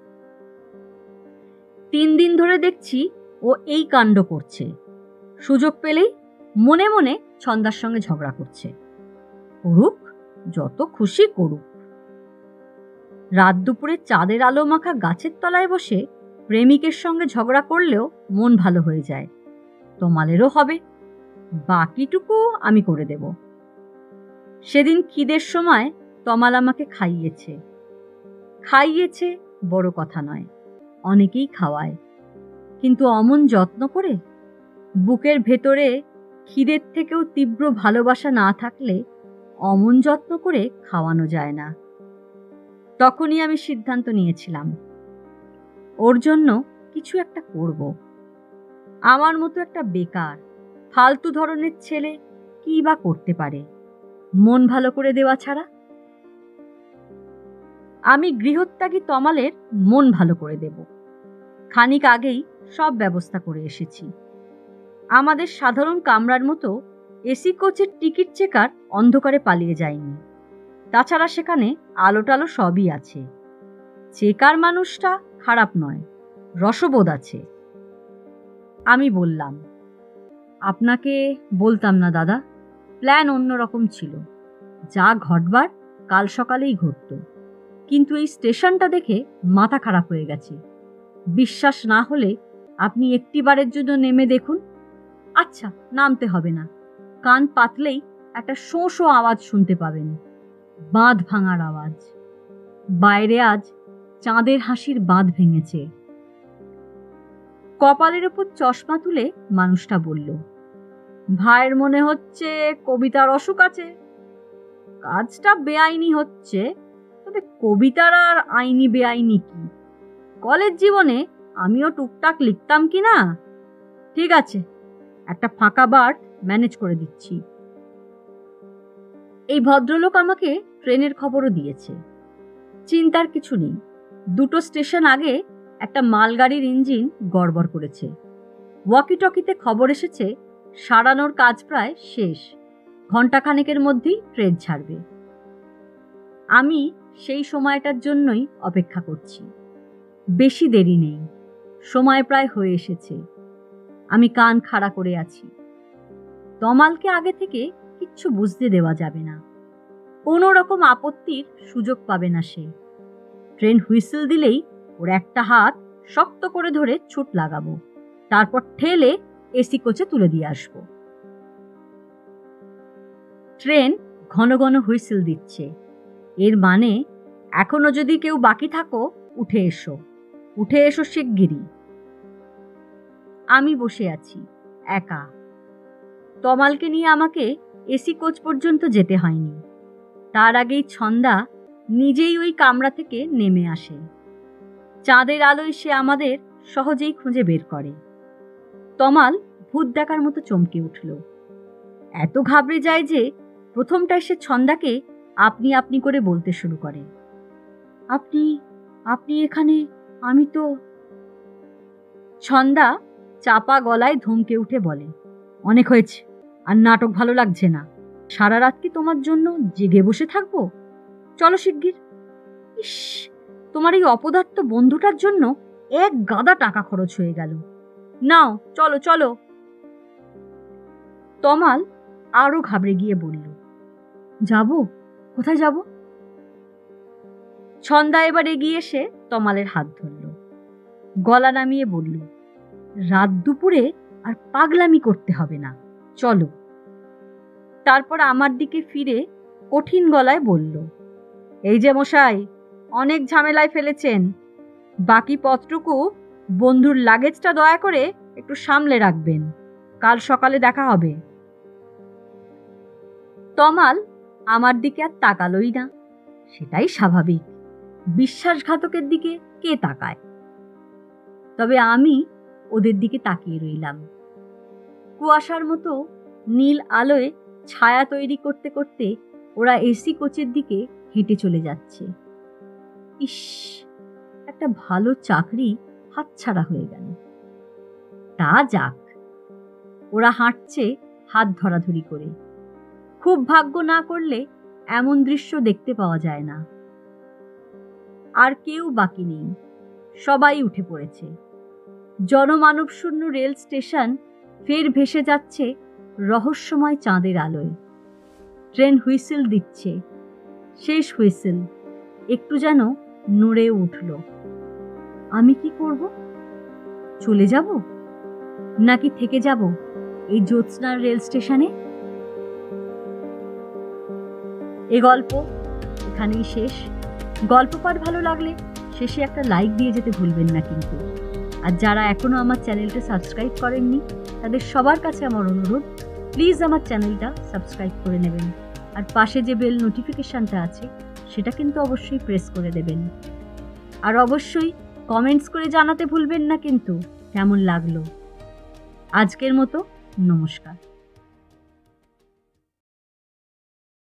তিন দিন ধরে দেখছি ও এই কাণ্ড করছে। সুযোগ পেলেই মনে মনে ছন্দার সঙ্গে ঝগড়া করছে। করুক, যত খুশি করুক। রাত দুপুরে চাঁদের আলো মাখা গাছের তলায় বসে প্রেমিকের সঙ্গে ঝগড়া করলেও মন ভালো হয়ে যায়। তোমালেরও হবে। বাকিটুকু আমি করে দেব। সেদিন খিদের সময় তমাল আমাকে খাইয়েছে। খাইয়েছে বড় কথা নয়, অনেকেই খাওয়ায়। কিন্তু অমন যত্ন করে? বুকের ভেতরে খিদের থেকেও তীব্র ভালোবাসা না থাকলে অমন যত্ন করে খাওয়ানো যায় না। তখনই আমি সিদ্ধান্ত নিয়েছিলাম। ওর জন্য কিছু একটা করব। আমার মতো একটা বেকার, ফালতু ধরনের ছেলে কি বা করতে পারে? মন ভালো করে দেওয়া ছাড়া? আমি গৃহত্যাগী তমালের মন ভালো করে দেব। খানিক আগেই সব ব্যবস্থা করে এসেছি। আমাদের সাধারণ কামরার মতো এসি কোচের টিকিট চেকার অন্ধকারে পালিয়ে যায়নি। তাছাড়া সেখানে আলো টালো সবই আছে। চেকার মানুষটা খারাপ নয়, রসবোধ আছে। আমি বললাম, আপনাকে বলতাম না দাদা, প্ল্যান অন্যরকম ছিল। যা ঘটবার কাল সকালেই ঘটত। কিন্তু এই স্টেশনটা দেখে মাথা খারাপ হয়ে গেছে। বিশ্বাস না হলে আপনি একটিবারের জন্য নেমে দেখুন। আচ্ছা নামতে হবে না। কান পাতলেই একটা শো শো আওয়াজ শুনতে পাবেন। বাঁধ ভাঙার আওয়াজ। বাইরে আজ চাঁদের হাসির বাঁধ ভেঙেছে। কপালের ওপর চশমা তুলে মানুষটা বলল, ভাইয়ের মনে হচ্ছে কবিতার অসুখ আছে। কাজটা বেআইনি হচ্ছে, তবে কবিতার আর আইনি বেআইনি কি? কলেজ জীবনে আমিও টুকটাক লিখতাম কি না? ঠিক আছে, একটা ফাঁকা বার্থ ম্যানেজ করে দিচ্ছি। এই ভদ্রলোক আমাকে ট্রেনের খবরও দিয়েছে। চিন্তার কিছু নেই। দুটো স্টেশন আগে একটা মালগাড়ির ইঞ্জিন গড়বড় করেছে। ওয়াকিটকিতে খবর এসেছে, সারানোর কাজ প্রায় শেষ। ঘণ্টাখানেকের মধ্যেই ট্রেন ছাড়বে। আমি সেই সময়টার জন্যই অপেক্ষা করছি। বেশি দেরি নেই। সময় প্রায় হয়ে এসেছে। আমি কান খাড়া করে আছি। তমালকে আগে থেকে কিচ্ছু বুঝতে দেওয়া যাবে না। কোনো রকম আপত্তির সুযোগ পাবে না সে। ট্রেন হুইসেল দিলেই ওর একটা হাত শক্ত করে ধরে ছুট লাগাবো। তারপর ঠেলে এসি কোচে তুলে দিয়ে আসব। ট্রেন ঘন ঘন হুইসেল দিচ্ছে। এর মানে এখনও যদি কেউ বাকি থাকো, উঠে এসো। উঠে এসো শিগগিরি আমি বসে আছি, একা। তমালকে নিয়ে আমাকে এসি কোচ পর্যন্ত যেতে হয়নি। তার আগেই ছন্দা নিজেই ওই কামরা থেকে নেমে আসে। চাঁদের আলোয় সে আমাদের সহজেই খুঁজে বের করে। তমাল ভূত দেখার মতো চমকে উঠল। এত ঘাবড়ে যায় যে প্রথমটায় সে ছন্দাকে আপনি আপনি করে বলতে শুরু করে। আপনি আপনি এখানে, আমি তো ছন্দা চাপা গলায় ধমকে উঠে বলে, অনেক হয়েছে। আর নাটক ভালো লাগছে না। সারা রাত কি তোমার জন্য জেগে বসে থাকব? চলো শিগগির। ইস, তোমার এই অপদার্থ বন্ধুটার জন্য এক গাদা টাকা খরচ হয়ে গেল। নাও, চলো চলো। তমাল আরও ঘাবড়ে গিয়ে বলল, যাব? কোথায় যাব? ছন্দা এবার এগিয়ে এসে তমালের হাত ধরল। গলা নামিয়ে বলল, রাত দুপুরে আর পাগলামি করতে হবে না। চলো। তারপর আমার দিকে ফিরে কঠিন গলায় বলল, এই যে মশাই, অনেক ঝামেলায় ফেলেছেন। বাকি পথটুকু বন্ধুর লাগেজটা দয়া করে একটু সামলে রাখবেন। কাল সকালে দেখা হবে। তমাল আমার দিকে আর তাকালোই না। সেটাই স্বাভাবিক। বিশ্বাসঘাতকের দিকে কে তাকায়? তবে আমি ওদের দিকে তাকিয়ে রইলাম। কুয়াশার মতো নীল আলোয় ছায়া তৈরি করতে করতে ওরা এসি কোচের দিকে হেঁটে চলে যাচ্ছে। ইস, একটা ভালো চাকরি হাতছাড়া হয়ে গেল। তা যাক, ওরা হাঁটছে হাত ধরাধরি করে। খুব ভাগ্য না করলে এমন দৃশ্য দেখতে পাওয়া যায় না। আর কেউ বাকি নেই, সবাই উঠে পড়েছে। জনমানব শূন্য রেল স্টেশন ফের ভেসে যাচ্ছে রহস্যময় চাঁদের আলোয়। ট্রেন হুইসেল দিচ্ছে। শেষ হুইসেল। একটু যেন নড়ে উঠল। আমি কি করব? চলে যাব? নাকি থেকে যাব এই জ্যোৎস্নার রেল স্টেশনে? এ গল্প এখানেই শেষ। গল্প পাঠ ভালো লাগলে শেষে একটা লাইক দিয়ে যেতে ভুলবেন না কিন্তু। আর যারা এখনও আমার চ্যানেলটা সাবস্ক্রাইব করেননি, তাদের সবার কাছে আমার অনুরোধ প্লিজ আমার চ্যানেলটা সাবস্ক্রাইব করে নেবেন। আর পাশে যে বেল নোটিফিকেশানটা আছে, সেটা কিন্তু অবশ্যই প্রেস করে দেবেন। আর অবশ্যই কমেন্টস করে জানাতে ভুলবেন না কিন্তু, কেমন লাগল? আজকের মতো, নমস্কার।